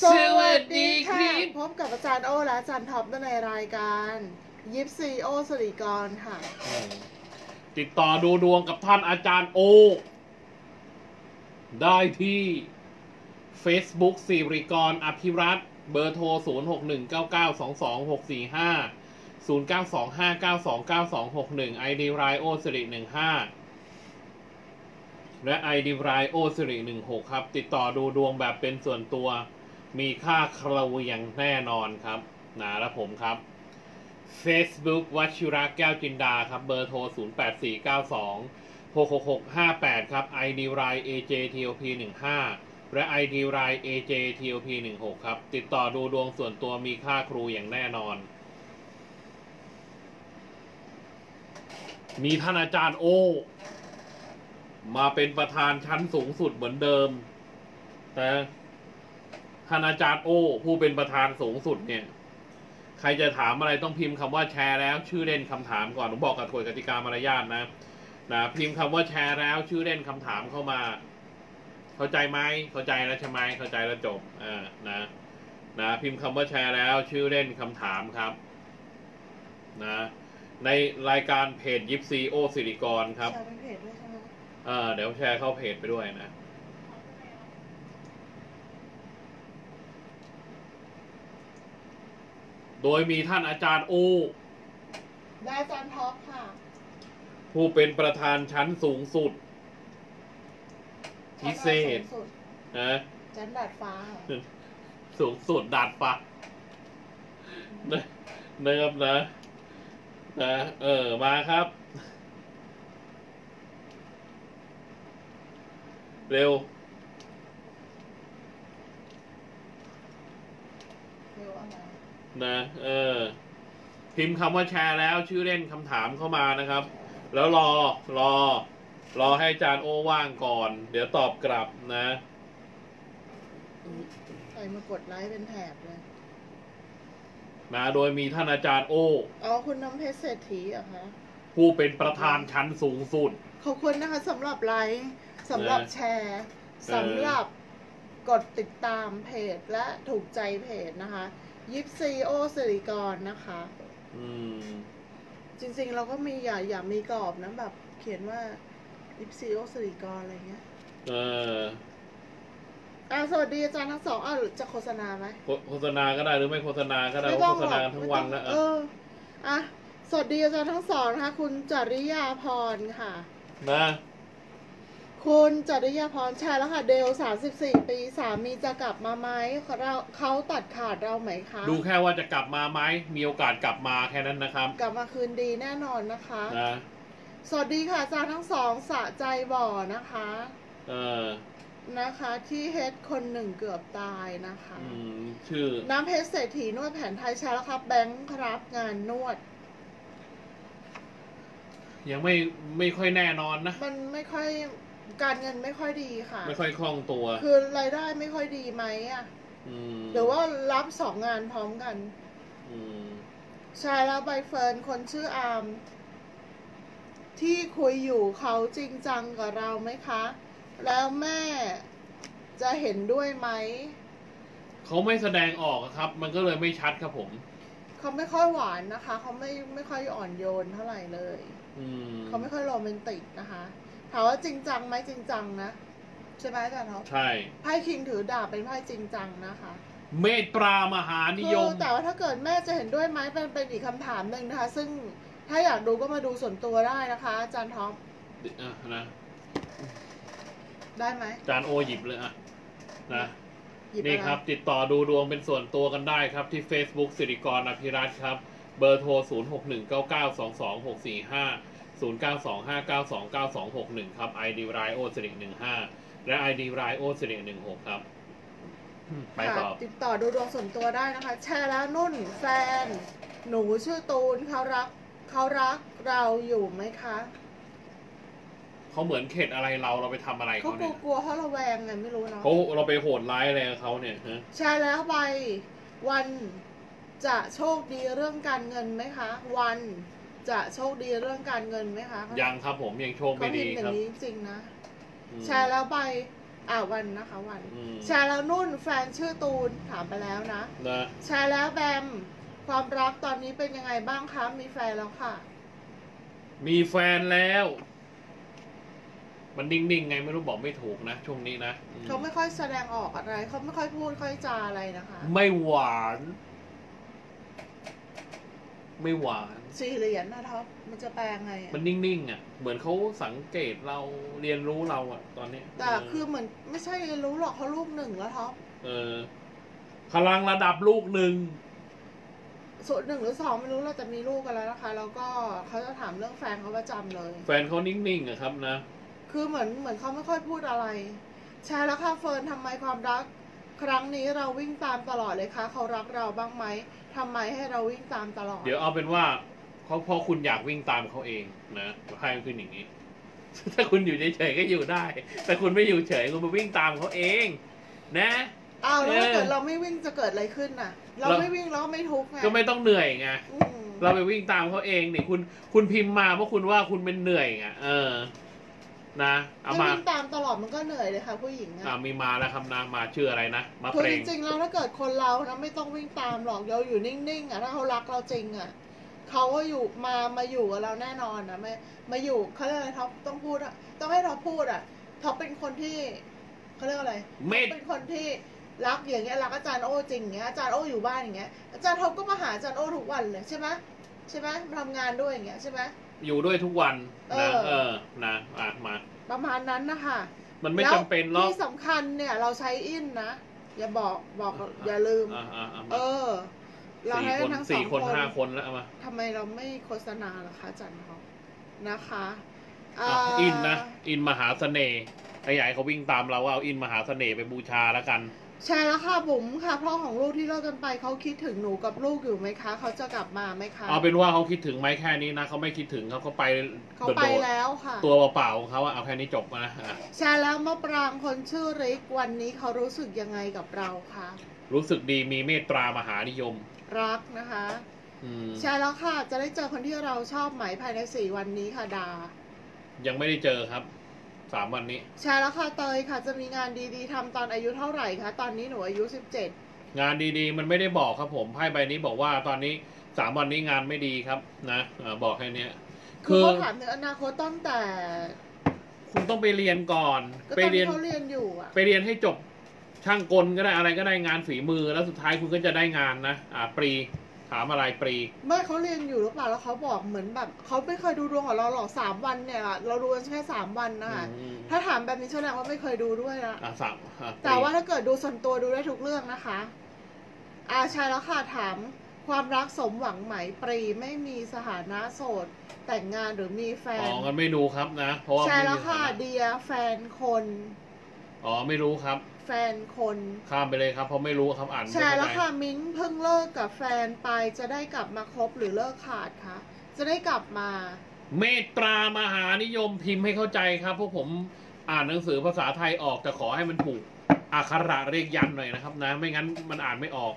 สวัสดีครับพบกับอาจารย์โอและอาจารย์ท็อปในรายการยิปซีโอสริกรค่ะอืมติดต่อดูดวงกับท่านอาจารย์โอ ได้ที่ Facebook สิริกรอภิรัตน์เบอร์โทร 0 6 1 9 9 2 2 6 4 5 0 9 2 5 9 2 9 2 6 1 ID ไรโอสิริ15 และ ID ไรโอสิริ16 ครับ ติดต่อดูดวงแบบเป็นส่วนตัว มีค่าคราวอย่างแน่นอนครับนะและผมครับ Facebook วชิระแก้วจินดาครับ เบอร์โทร 0 8 4 9 2 6 6 6 5 8 ครับ ID ราย AJTOP 15 และ ID ราย AJTOP 16 ครับ ติดต่อดูดวงส่วนตัวมีค่าครูอย่างแน่นอน มีท่านอาจารย์โอ มาเป็นประธานชั้นสูงสุดเหมือนเดิม แต่านอาจารย์โอ ผู้เป็นประธานสูงสุดเนี่ย ใครจะถามอะไรต้องพิมพ์คำว่าแชร์แล้ว ชื่อเล่นคำถามก่อนผมบอกกับถวยกติกามารยาทนะนะพิมพ์คำว่าแชร์แล้วชื่อเล่นคำถามเข้ามา เข้าใจไหมเข้าใจแล้วใช่ไหมเข้าใจแล้วจบอ่านะนะพิมพ์คำว่าแชร์แล้ว ชื่อเล่นคำถามครับนะในรายการเพจยิปซีโอสิริกรครับแชร์เป็นเพจด้วยใช่ไหมเออเดี๋ยวแชร์เข้าเพจไปด้วยนะ โดยมีท่านอาจารย์โอได้อาจารย์ท็อปค่ะ ผู้เป็นประธานชั้นสูงสุด พิเศษสูงสุดนะจันดาดฟ้าค่ะสูงสุดดาดฟ้านะนะครับนะนะเออมาครับ เร็ว เร็วอะไร นะเออ พิมพ์คำว่าแชร์แล้วชื่อเล่นคำถามเข้ามานะครับ แล้วรอรอ รอให้อาจารย์โอว่างก่อน เดี๋ยวตอบกลับนะใครมากดไลค์เป็นแถบเลยนะโดยมีท่านอาจารย์โอ อ๋อ คุณน้ำเพชรเศรษฐีเหรอคะ ผู้เป็นประธานชั้นสูงสุด ขอบคุณนะคะสำหรับไลค์สำหรับนะแชร์สำหรับกดติดตามเพจและถูกใจเพจนะคะ ยิปซีโอสิริกรนะคะ อืม จริงๆ เราก็มีอย่าอย่ามีกรอบนะแบบ เขียนว่ายิปซีโอสิริกรอะไรเงี้ยเอออ่าสวัสดีอาจารย์ทั้งสองอ่าหรือจะโฆษณาไหมโฆโฆษณาก็ได้หรือไม่โฆษณาก็ได้ไม่เพต้อราะงโฆษหรณาอกกันทั้งไม่วัต้นองแล้วเอออะสวัสดีอาจารย์ทั้งสองนะคะคุณจริยาพรค่ะ นะ คุณจริยาพรแชร์แล้วค่ะเดลสามสิบสี่ปีสามีจะกลับมาไหมเราเขาตัดขาดเราไหมคะดูแค่ว่าจะกลับมาไหมมีโอกาสกลับมาแค่นั้นนะครับ กลับมาคืนดีแน่นอนนะคะนะสวัสดีค่ะอาจารย์ทั้งสองสะใจบ่อนะคะ เออนะคะที่เฮดคนหนึ่งเกือบตายนะคะอืมชื่อน้ำเพชรเศรษฐีนวดแผนไทยแชร์แล้วครับ แบงค์ครับงานนวด ยังไม่ไม่ค่อยแน่นอนนะ มันไม่ค่อย การเงินไม่ค่อยดีค่ะ ไม่ค่อยคล่องตัว คือรายได้ไม่ค่อยดีไหมอะอืมหรือว่ารับสองงานพร้อมกันอืมชายแล้วใบเฟิร์นคนชื่ออาม ที่คุยอยู่เขาจริงจังกับเราไหมคะ แล้วแม่จะเห็นด้วยไหม เขาไม่แสดงออกอะครับ มันก็เลยไม่ชัดครับผม เขาไม่ค่อยหวานนะคะ เขาไม่ไม่ค่อยอ่อนโยนเท่าไหร่เลยอืมเขาไม่ค่อยโรแมนติกนะคะ ถามว่าจริงจังไหมจริงจังนะ ใช่ไหมอาจารย์ท็อปใช่ ไพ่ King ถือดาบเป็นไพ่จริงจังนะคะ เมตตามหานิยมคือแต่ว่าถ้าเกิดแม่จะเห็นด้วยไหมเป็นเป็นอีกคำถามหนึ่งนะคะ ซึ่งถ้าอยากดูก็มาดูส่วนตัวได้นะคะอาจารย์ท็อปอะนะได้ไหมจารย์โอ้หยิบเลยอะนะหยิบนี่อะไรครับ ติดต่อดูดวงเป็นส่วนตัวกันได้ครับที่ Facebook สิริกรอภิรัตน์ครับ เบอร์โทร 0 6 1 9 9 2 2 6 4 5 0 9 2 5 9 2 9 2 6 1 ครับ ID ไรโอสิริ15 และ ID ไรโอสิริ16 ครับ ไปต่อ ค่ะติดต่อดูดวงส่วนตัวได้นะคะ แชร์แล้วนุ่นแฟน หนูชื่อตูนเขารักเขารักเราอยู่ไหมคะเขาเหมือนเข็ดอะไรเราเราไปทำอะไรเขาเขากลัเนี่วยกลัวเขาระแวงไงไม่รู้เนาะเขาเราไปโหดร้ายอะไรกับเขาเนี่ยฮะแชร์แล้วไปวันจะโชคดีเรื่องการเงินไหมคะ วัน จะโชคดีเรื่องการเงินไหมคะยังครับผมยังโชคเขาไม่เห็ดีนอย่าครับงนี้จริงๆนะอืมแชร์แล้วไปอ่าวันนะคะวันอืมแชร์แล้วนุ่นแฟนชื่อตูนถามไปแล้วนะนะแชร์แล้วแบมความรักตอนนี้เป็นยังไงบ้างคะมีแฟนแล้วค่ะ มีแฟนแล้ว มันนิ่งๆไงไม่รู้บอกไม่ถูกนะช่วงนี้นะอืมเขาไม่ค่อยแสดงออกอะไรเขาไม่ค่อยพูดค่อยจาอะไรนะคะ ไม่หวาน ไม่หวาน สี่เหรียญนะท็อปมันจะแปลงไงอะมันนิ่งๆอะ เหมือนเขาสังเกตเราเรียนรู้เราอะ ตอนเนี้ยแต่คือเหมือนไม่ใช่เรียนรู้หรอกเขาลูกหนึ่งแล้วท็อปเออพลังระดับลูกหนึ่งส่วนหนึ่งหรือสองไม่รู้เราจะมีลูกกันแล้วนะคะ แล้วก็เขาจะถามเรื่องแฟนเขาประจำเลย แฟนเขานิ่งๆอะครับนะ คือเหมือนเหมือนเขาไม่ค่อยพูดอะไร แชร์แล้วค่ะเฟิร์นทำไมความรัก ครั้งนี้เราวิ่งตามตลอดเลยคะเขารักเราบ้างไหมทำไมให้เราวิ่งตามตลอด เดี๋ยวเอาเป็นว่าเขาเพราะคุณอยากวิ่งตามเขาเองนะให้มันขึ้นอย่างนี้ ถ้าคุณอยู่เฉยๆก็อยู่ได้ แต่คุณไม่อยู่เฉยคุณมาวิ่งตามเขาเอง นะอ้าวแล้วถ้าเออเกิดเราไม่วิ่งจะเกิดอะไรขึ้นน่ะเราเราไม่วิ่งเราก็ไม่ทุกข์ไงก็ไม่ต้องเหนื่อยไงอืม เราไปวิ่งตามเขาเองนี่คุณคุณพิมพ์มาเพราะคุณว่าคุณเป็นเหนื่อยไงเออ นะเอาถ้ามาวิ่งตามตลอดมันก็เหนื่อยเลยค่ะผู้หญิงอะอ่ามีมาแล้วครับนะมาชื่ออะไรนะมาคือเปรจงริงๆแล้วถ้าเกิดคนเรานะไม่ต้องวิ่งตามหรอกเราอยู่นิ่งๆอะถ้าเขารักเราจริงอะเขาก็อยู่มามาอยู่กับเราแน่นอนนะไม่มาอยู่เขาเรียกอะไรท็อปต้องพูดอะต้องให้ท็อปพูดอะท็อปเป็นคนที่เขาเรียกอะไรเมธเป็นคนที่รักอย่างเงี้ยรักอาจารย์โอ้จริงอย่างเงี้ยอาจารย์โอ้อยู่บ้านอย่างเงี้ยอาจารย์ท็อปก็มาหาอาจารย์โอ้ทุกวันเลยใช่ไหมใช่ไหมมาทำงานด้วยอย่างเงี้ยใช่ไหมอยู่ด้วยทุกวันนะเออ มาณนั้นนะคะมันไม่แล้วจำเป็นหรอกที่สำคัญเนี่ย เราใช้อินนะ อย่าบอกบอกอย่าลืมอ่าอ่าอ่าเอมาอเราสี่ให้คนทั้งสอสี่งคคนนห้าคนแล้วเอามาทำไมเราไม่โฆษณาล่ะคะอาจันเขานะคะอะเอินนะ อินมหาเสน่ห์ขยายเขาวิ่งตามเราว่าเอาอินมหาเสน่ห์ไปบูชาแล้วกัน ใช่แล้วค่ะบุ๋มค่ะพ่อของลูกที่เลิกกันไปเขาคิดถึงหนูกับลูกอยู่ไหมคะเขาจะกลับมาไหมคะเอาเป็นว่าเขาคิดถึงไหมแค่นี้นะเขาไม่คิดถึงเขาเขาไปเขาโดไปดแล้วค่ะๆตัวเปล่าๆของเขาอะเอาแค่นี้จบนะอะใช่แล้วมะปรางคนชื่อริกวันนี้เขารู้สึกยังไงกับเราคะรู้สึกดีมีเมตตามหานิยม รักนะคะอืมใช่แล้วค่ะ จะได้เจอคนที่เราชอบไหมภายในสี่วันนี้ค่ะดา ยังไม่ได้เจอครับ สามวันนี้ ใช่แล้วค่ะเตยค่ะ จะมีงานดีๆทำตอนอายุเท่าไหร่คะตอนนี้หนูอายุสิบเจ็ดงานดีๆ มันไม่ได้บอกครับผมไพ่ใบนี้บอกว่าตอนนี้สามวันนี้งานไม่ดีครับนะอ่าบอกแค่เนี้ย คือเขาถามถึงอนาคตตั้งแต่คุณต้องไปเรียนก่อน ก็ไปตอนเรีที่ยนเขาเรียนอยู่อะ ไปเรียนให้จบช่างกลก็ได้อะไรก็ได้งานฝีมือ แล้วสุดท้ายคุณก็จะได้งานนะอ่าปรี ถามอะไรปรี ไม่เขาเรียนอยู่หรือเปล่าแล้วเขาบอกเหมือนแบบเขาไม่เคยดูดวงของเราหรอกสามวันเนี่ยอะเราดูกันแค่สามวันนะคะอืม ถ้าถามแบบนี้แสดงว่าไม่เคยดูด้วยนะอ่าสามอ่ปรีแต่ว่าถ้าเกิดดูส่วนตัวดูได้ทุกเรื่องนะคะอาใช่แล้วค่ะถามความรักสมหวังไหมปรีไม่มีสถานะโสด แต่งงานหรือมีแฟอ๋นองั้นไม่ดูครับนะ เพราะว่าใช่ไม่แล้วมีค่ะฐานะเดียแฟนคน อ๋อไม่รู้ครับ แฟนคนข้ามไปเลยครับเพราะไม่รู้ครับอ่านไม่ใช่เข้าแล้วใจค่ะมิ้งเพิ่งเลิกกับแฟนไปจะได้กลับมาคบหรือเลิกขาดคะจะได้กลับมา เมตตามหานิยมพิมพ์ให้เข้าใจครับพวกผมอ่านหนังสือภาษาไทยออกแต่ขอให้มันถูกอักขระเรียกยันหน่อยนะครับ นะ ไม่งั้นมันอ่านไม่ออก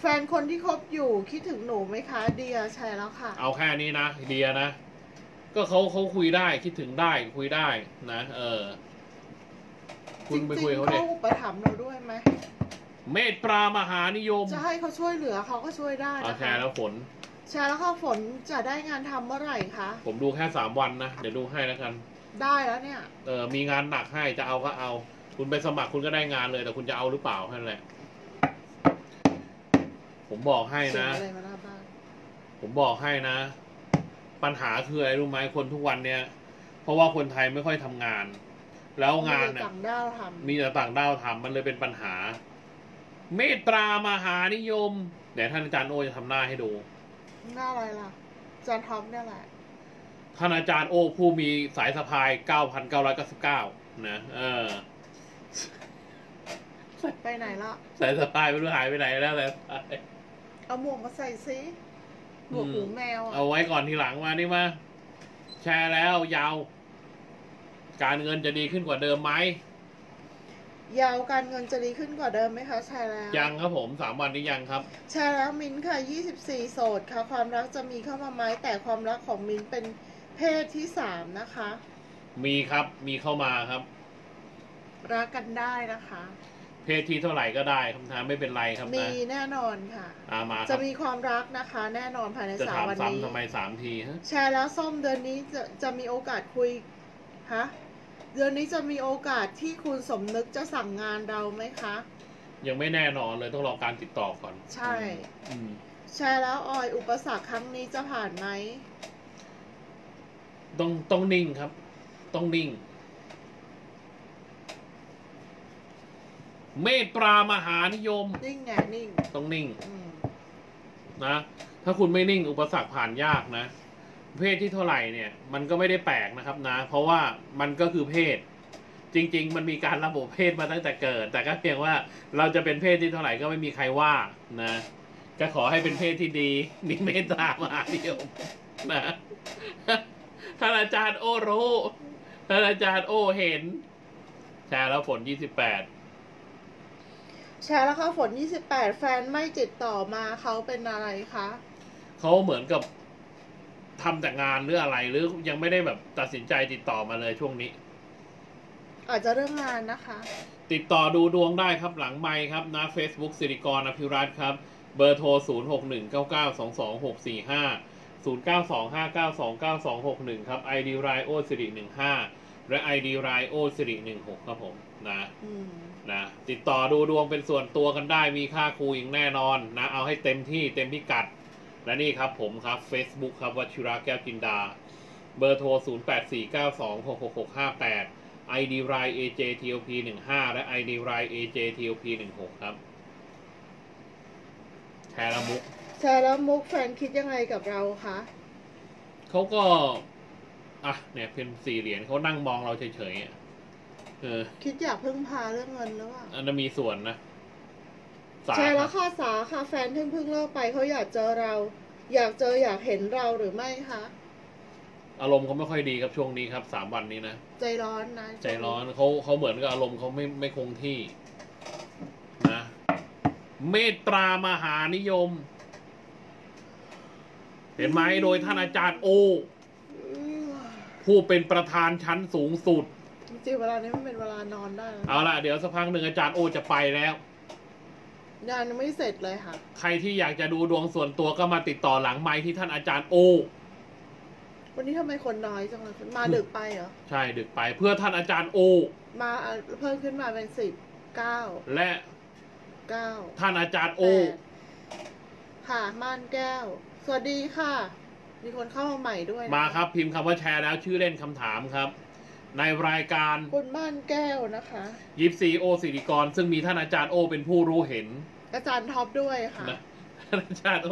แฟนคนที่คบอยู่คิดถึงหนูไหมคะเดียใช่แล้วค่ะ เอาแค่นี้นะเดียนะ ก็เขาเขาคุยได้คิดถึงได้คุยได้นะ เออ คุจณไปริคุยงกับๆเขาเขาเด็อุปถัมภ์เราด้วยไหมเมตตามหานิยมจะให้เขาช่วยเหลือเขาก็ช่วยได้เอานะแค่คะแล้วฝนใช่แล้วค่ะฝนจะได้งานทำเมื่อไหร่คะผมดูแค่สามวันนะ เดี๋ยวดูให้แล้วกัน ได้แล้วเนี่ย เออมีงานหนักให้จะเอาก็เอา คุณไปสมัครคุณก็ได้งานเลย แต่คุณจะเอาหรือเปล่าแค่นั้นแหละ ผมบอกให้เสียนะงอะไรมาหน้าบ้านผมบอกให้นะ ปัญหาคืออะไรรู้ไหมคนทุกวันเนี่ยเพราะว่าคนไทยไม่ค่อยทำงาน แล้วงานมีเนี่ยต่างด้าวทมีแต่ต่างด้าวทำมันเลยเป็นปัญหา เมตตามหานิยมเดี๋ยวท่านอาจารย์โอจะทำหน้าให้ดูำหน้าอะไรล่ะจานท็อปเนี่ยแหละท่านอาจารย์โอผู้มีสายสะพาย 9,999 นะ เออ ไปไหนละสายสะพายไม่รู้หายไปไหนแล้วแต่เอาหมวกมาใส่ซิหมวกอืมหูแมวเอาอะไว้ก่อนทีหลังมานี่มา แชร์แล้วยาว การเงินจะดีขึ้นกว่าเดิมไหมยาวการเงินจะดีขึ้นกว่าเดิมไหมคะใช่แล้วยังครับผมสามวันนี้ยังครับใช่แล้วมิ้นท์ค่ะ 24 โสดค่ะ ความรักจะมีเข้ามาไหมแต่ความรักของมิ้นท์เป็นเพศที่สามนะคะ มีครับมีเข้ามาครับ รักกันได้นะคะ เพศที่เท่าไหร่ก็ได้คำถามไม่เป็นไรครับมีนะแน่นอนค่ะอามาคจะรับมีความรักนะคะ แน่นอนภายในจะสามถามวันนี้ซ้ำทำไมสามทีฮะแชร์แล้วส้มเดือนนี้จะจะมีโอกาสคุยฮะ เดือนนี้จะมีโอกาสที่คุณสมนึกจะสั่งงานเราไหมคะ ยังไม่แน่นอนเลยต้องรอการติดต่อก่อนใช่ อืมแชร์แล้วออยอุปสรรคครั้งนี้จะผ่านไหม ต้องต้องนิ่งครับ ต้องนิ่ง เมตตามหานิยม นิ่งไงนิ่งต้องนิ่งอืมนะ ถ้าคุณไม่นิ่งอุปสรรคผ่านยากนะ เพศที่เท่าไหร่เนี่ยมันก็ไม่ได้แปลกนะครับนะ เพราะว่ามันก็คือเพศ จริง ๆ มันมีการระบุเพศมาตั้งแต่เกิด แต่ก็เพียงว่าเราจะเป็นเพศที่เท่าไหร่ก็ไม่มีใครว่านะก็ขอให้เป็นเพศที่ดีมีเมตตามหานิยมนะท่านอาจารย์โอรู้ท่านอาจารย์โอเห็นแชร์แล้วผลยี่สิบแปดแชร์แล้วค่ะฝน28แฟนไม่ติดต่อมาเขาเป็นอะไรคะเขาเหมือนกับ ทำแต่งานหรืออะไรหรือยังไม่ได้แบบตัดสินใจติดต่อมาเลยช่วงนี้ อาจจะเรื่องงานนะคะ ติดต่อดูดวงได้ครับหลังไมค์ครับนะ Facebook สิริกรอภิรัตน์ครับ เบอร์โทร 0 6 1 9 9 2 2 6 4 5 0 9 2 5 9 2 9 2 6 1 ครับ ID r i o สิริ15 และ ID r i o สิริ16 ครับผมนะอืมนะติดต่อดูดวงเป็นส่วนตัวกันได้มีค่าครูอย่างแน่นอนนะ เอาให้เต็มที่เต็มพิกัด และนี่ครับผมครับ Facebook ครับวชิระแก้วจินดา เบอร์โทร 0 8 4 9 2 6 6 6 5 8 ID r i AJTOP 15 และ ID r i AJTOP 16 ครับ แชร์ละมุก แชร์แล้วมุกแฟนคิดยังไงกับเราคะเขาก็ อะ เนี่ยเป็นสี่เหรียญเขานั่งมองเราเฉยๆอะเออ คิดอยากพึ่งพาเรื่องเงินหรือเปล่าอันนั้นมีส่วนนะสาแชร์แล้วครับค่ะสาค่ะแฟนเพิ่งเพิ่งเลิกไปเขาอยากเจอเรา อยากเจออยากเห็นเราหรือไม่คะอารมณ์เขาไม่ค่อยดีครับช่วงนี้ครับสามวันนี้นะใจร้อนนะใจร้อนเขาเขาเหมือนกับอารมณ์เขาไม่ไม่คงที่นะเมตตามหานิยม เห็นไหมโดยท่านอาจารย์โออืมผู้เป็นประธานชั้นสูงสุดจริงๆเวลานี้มันเป็นเวลานอนได้นะเอาละเดี๋ยวสักพักหนึ่งอาจารย์โอจะไปแล้วงาน ยังไม่เสร็จเลยค่ะ ใครที่อยากจะดูดวงส่วนตัวก็มาติดต่อหลังไม้ที่ท่านอาจารย์โอ วันนี้ทำไมคนน้อยจังเลยมาดึกไปเหรอ ใช่ดึกไปเพื่อท่านอาจารย์โอ มาเอ่อเพิ่มขึ้นมาเป็นสิบเก้าและเก้าท่านอาจารย์โอแปดค่ะม่านแก้ว สวัสดีค่ะ มีคนเข้ามาใหม่ด้วยนะะมาครับ พิมพ์คำว่าแชร์แล้วชื่อเล่นคำถามครับ ในรายการคุณม่านแก้วนะคะยิปซีโอสิริกร ซึ่งมีท่านอาจารย์โอเป็นผู้รู้เห็น อาจารย์ท็อปด้วยค่ะนะท่านอาจารย์โอ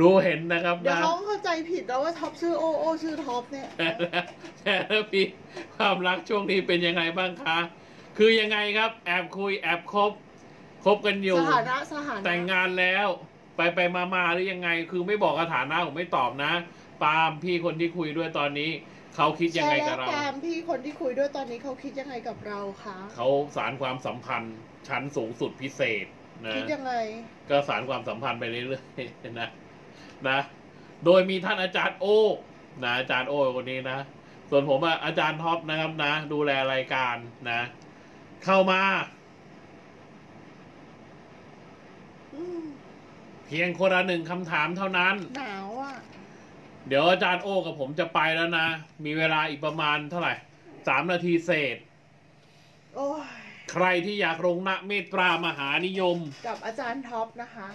รู้เห็นนะครับเดี๋ยวนะเขาเข้าใจผิดแล้วว่าท็อปชื่อโอโอชื่อท็อปเนี่ยแชร์แล้วแชร์แล้วพี่ความรักช่วงนี้เป็นยังไงบ้างคะ คือยังไงครับ แอบคุยแอบคบคบกันอยู่สถานะสถานะแต่งงานแล้ว ไปไปมามาหรือยังไง คือไม่บอกสถานะผมไม่ตอบนะ ปาล์มพี่คนที่คุยด้วยตอนนี้ เขาคิดยังไงใช่กับแล้วเราตามพี่คนที่คุยด้วยตอนนี้เขาคิดยังไงกับเราคะเขาสารความสัมพันธ์ชั้นสูงสุดพิเศษนะคิดยังไง ก็สารความสัมพันธ์ไปเรื่อยๆนะนะ โดยมีท่านอาจารย์โอนะอาจารย์โอคนนี้นะ ส่วนผมอะอาจารย์ท็อปนะครับนะ ดูแลรายการนะ เข้ามา อืมเพียงคนละหนึ่งคำถามเท่านั้น หนาวอะ เดี๋ยวอาจารย์โอกับผมจะไปแล้วนะ มีเวลาอีกประมาณเท่าไหร่สามนาทีเศษ โอ้ยใครที่อยากลงนะเมตตามหานิยม กับอาจารย์ท็อปนะคะ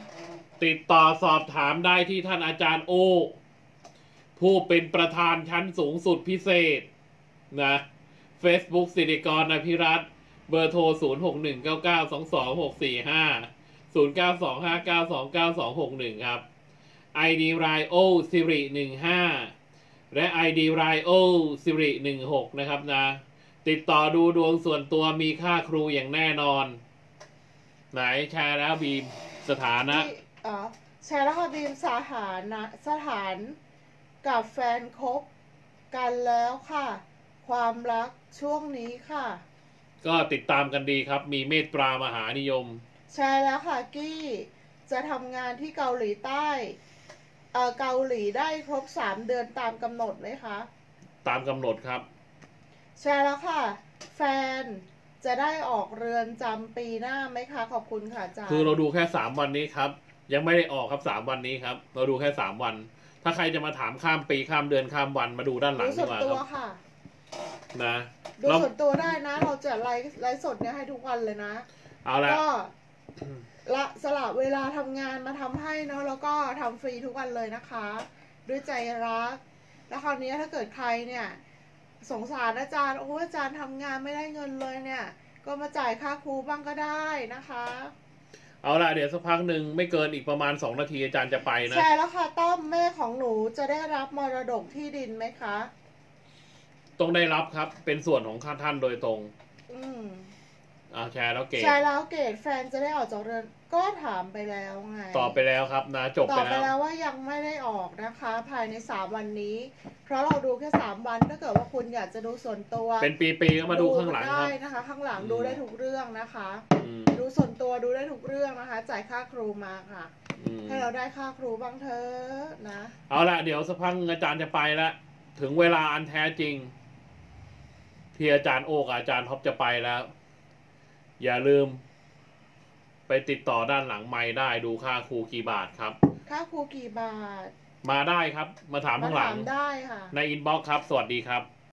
ติดต่อสอบถามได้ที่ท่านอาจารย์โอ ผู้เป็นประธานชั้นสูงสุดพิเศษนะ Facebook สิริกรอภิรัตน์เบอร์โทร 0 6 1 9 9 2 2 6 4 5 0 9 2 5 9 2 9 2 6 1ครับ ID r i o สิริ15และ ID r i o สิริ16นะครับนะ ติดต่อดูดวงส่วนตัวมีค่าครูอย่างแน่นอน ไหนแชร์แล้วบีมสถานะที่เอ่อแชร์แล้วค่ะบีมสถานะสถานกับแฟนคบกันแล้วค่ะ ความรักช่วงนี้ค่ะ ก็ติดตามกันดีครับ มีเมตตามหานิยมแชร์แล้วค่ะกี้ จะทำงานที่เกาหลีใต้ เอ่อเกาหลีได้ครบสามเดือนตามกำหนดไหมคะ ตามกำหนดครับแชร์แล้วค่ะ แฟนจะได้ออกเรือนจำปีหน้าไหมคะ ขอบคุณค่ะอาจารย์ คือเราดูแค่สามวันนี้ครับ ยังไม่ได้ออกครับสามวันนี้ครับ เราดูแค่สามวัน ถ้าใครจะมาถามข้ามปีข้ามเดือนข้ามวันมาดูด้านหลัดูงดีส่วนกว่าตัวครับค่ะ นะดูเราส่วนตัวได้นะ เราจะไลฟ์ไลฟ์สดเนี่ยให้ทุกวันเลยนะ เอาละก็ ละสละเวลาทำงานมาทำให้เนาะแล้วก็ทำฟรีทุกวันเลยนะคะ ด้วยใจรัก แล้วคราวนี้ถ้าเกิดใครเนี่ย สงสารอาจารย์โอ้อาจารย์ทำงานไม่ได้เงินเลยเนี่ย ก็มาจ่ายค่าครูบ้างก็ได้นะคะ เอาละเดี๋ยวสักพักหนึ่งไม่เกินอีกประมาณสองนาทีอาจารย์จะไปนะใช่แล้วค่ะต้อมแม่ของหนูจะได้รับมรดกที่ดินไหมคะ ต้องได้รับครับเป็นส่วนของข้าท่านโดยตรง อืม อ่าแชร์แล้วเก๋ใช่แล้วเกดแฟนจะได้ออกจากเรือนก็ถามไปแล้วไงตอบไปแล้วครับนะจบตไปอบไปแล้วแล้วว่ายังไม่ได้ออกนะคะ ภายในสามวันนี้ เพราะเราดูแค่สามวันถ้าเกิดว่าคุณอยากจะดูส่วนตัว เป็นปีๆก็มาดูข้างหลังคได้รับนะคะ ข้างหลังอืมดูได้ทุกเรื่องนะคะอืมดูส่วนตัวดูได้ทุกเรื่องนะคะ จ่ายค่าครูมาค่ะอืมให้เราได้ค่าครูบ้างเถอะนะ เอาละเดี๋ยวสักพักอาจารย์จะไปแล้วถึงเวลาอันแท้จริงที่อาจารย์โอกบอาจารย์ท็อปจะไปแล้ว อย่าลืม ไปติดต่อด้านหลังไม่ได้ดูค่าครูกี่บาทครับ ค่าครูกี่บาท มาได้ครับ มาถามมาข้างหลัถางมได้ค่ะ ในอินบ็อกซ์ครับ สวัสดีครับ